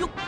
呦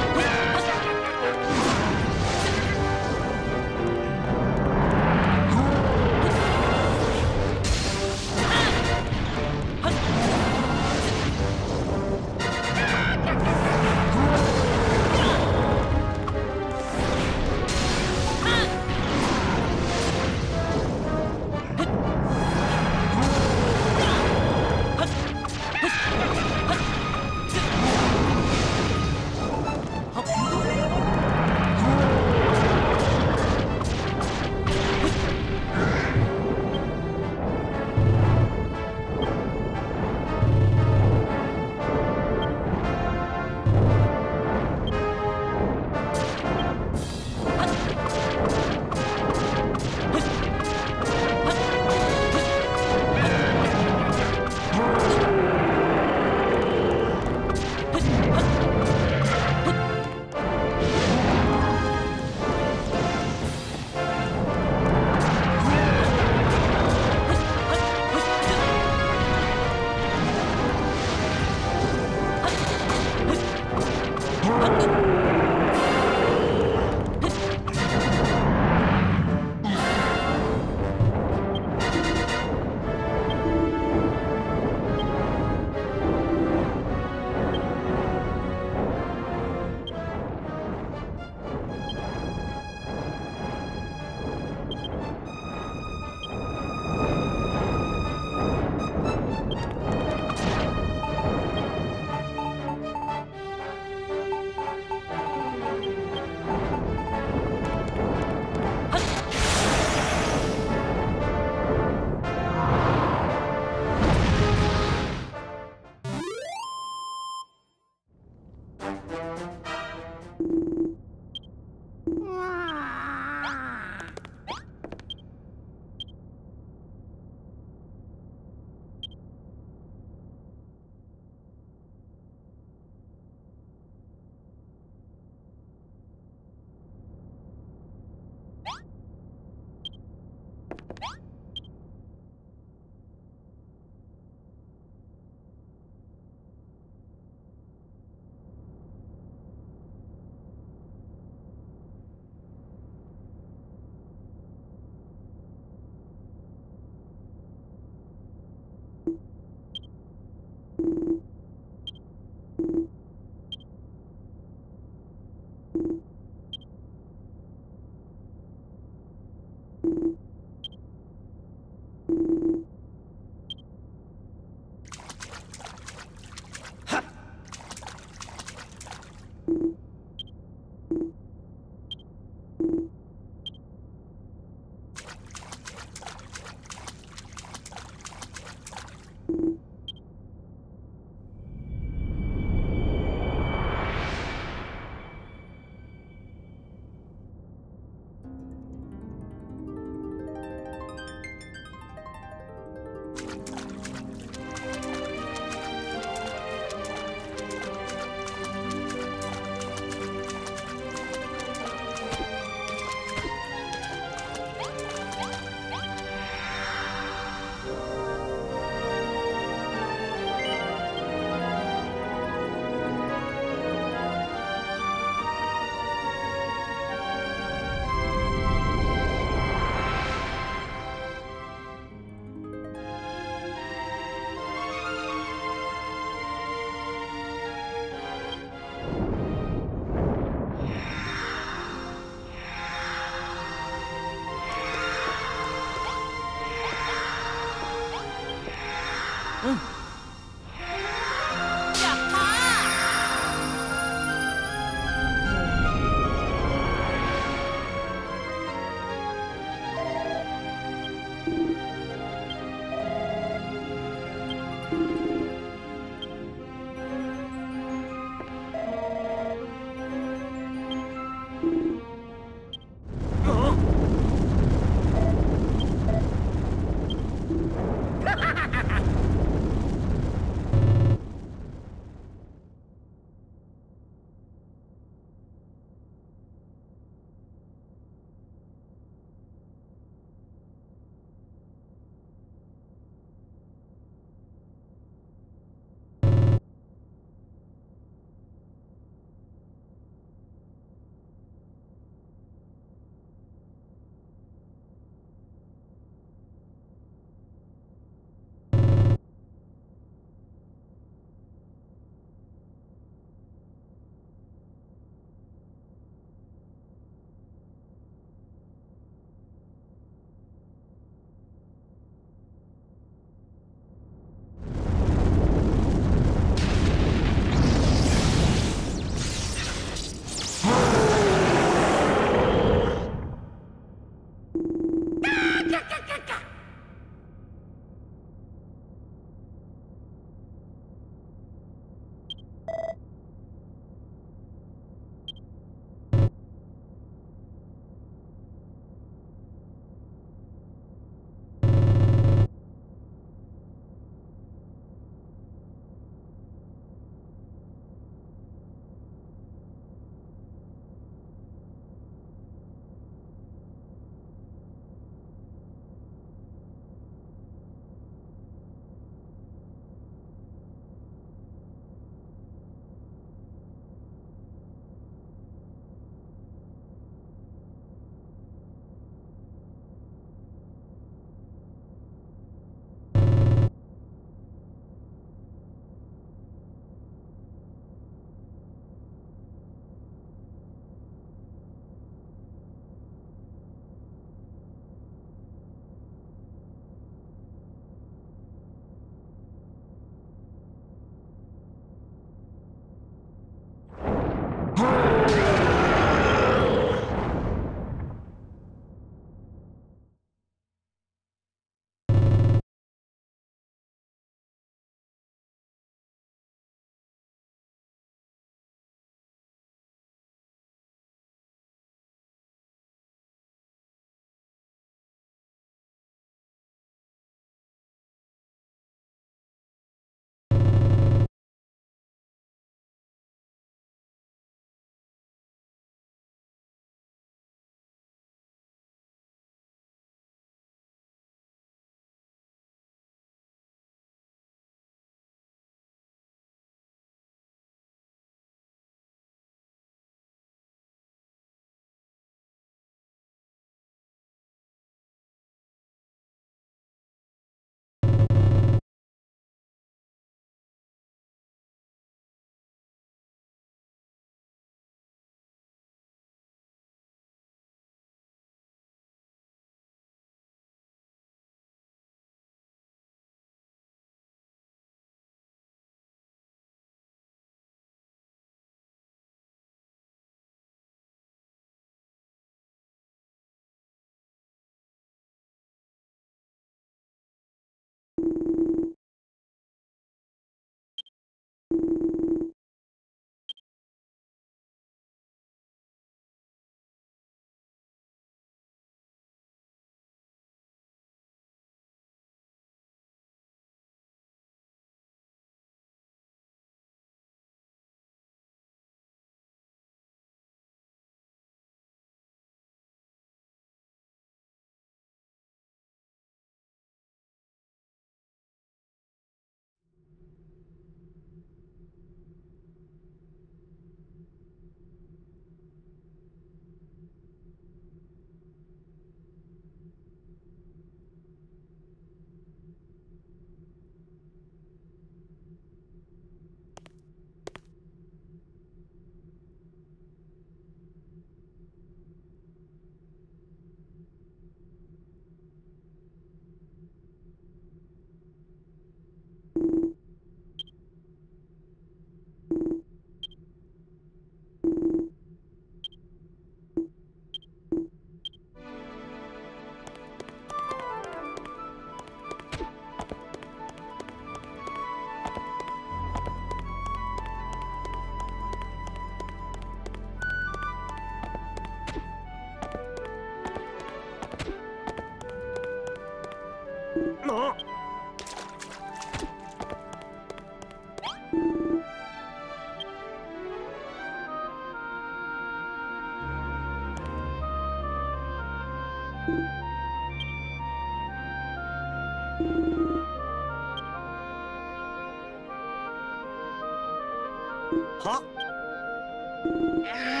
Yeah.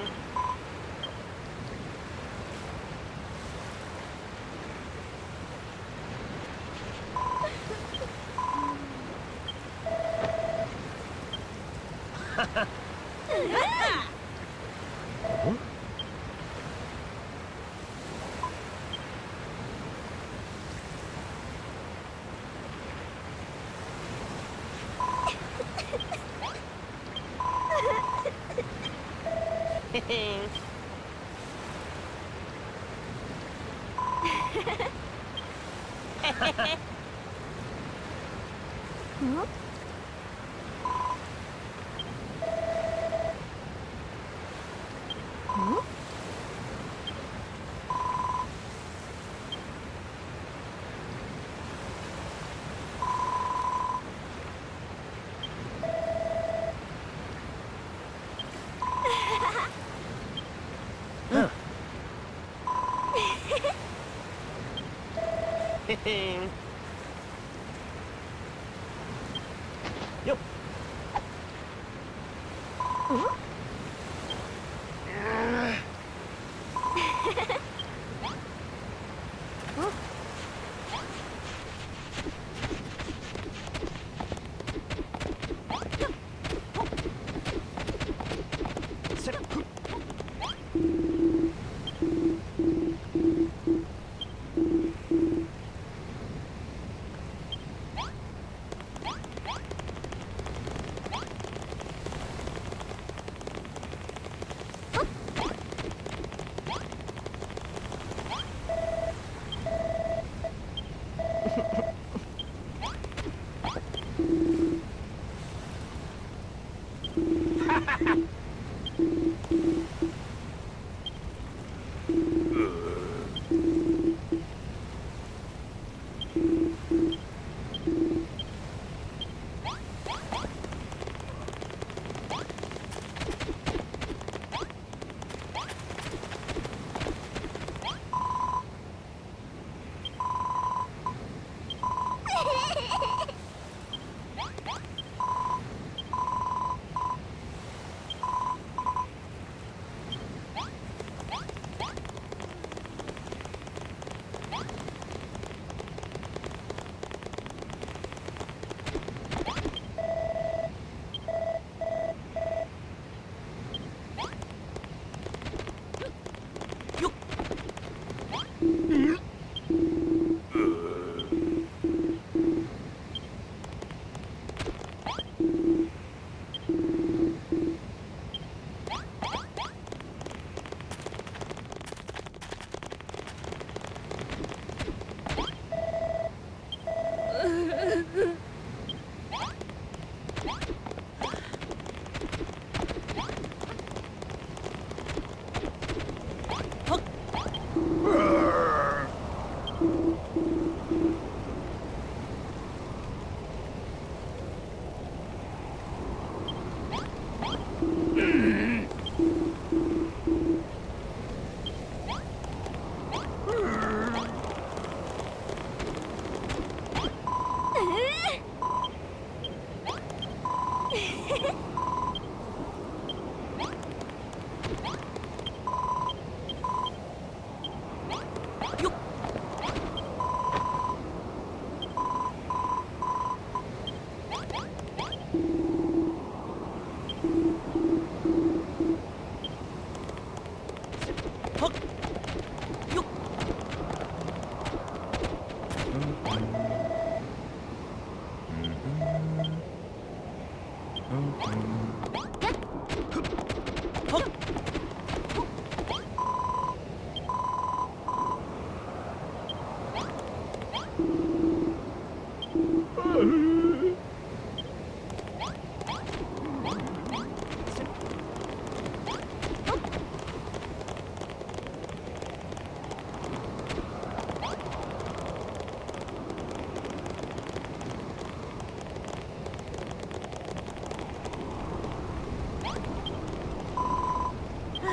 thing. Hey.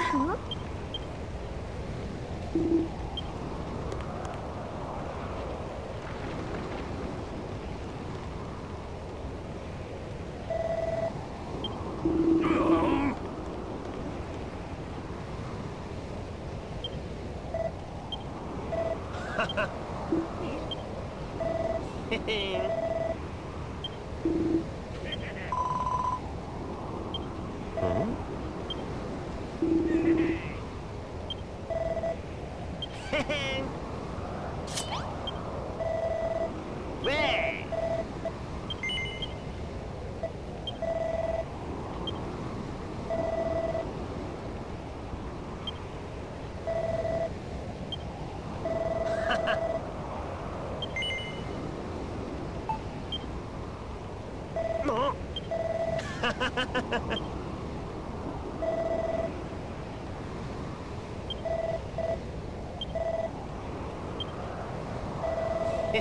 へ。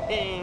Hey.